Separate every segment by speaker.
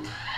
Speaker 1: Yeah.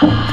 Speaker 1: Bye.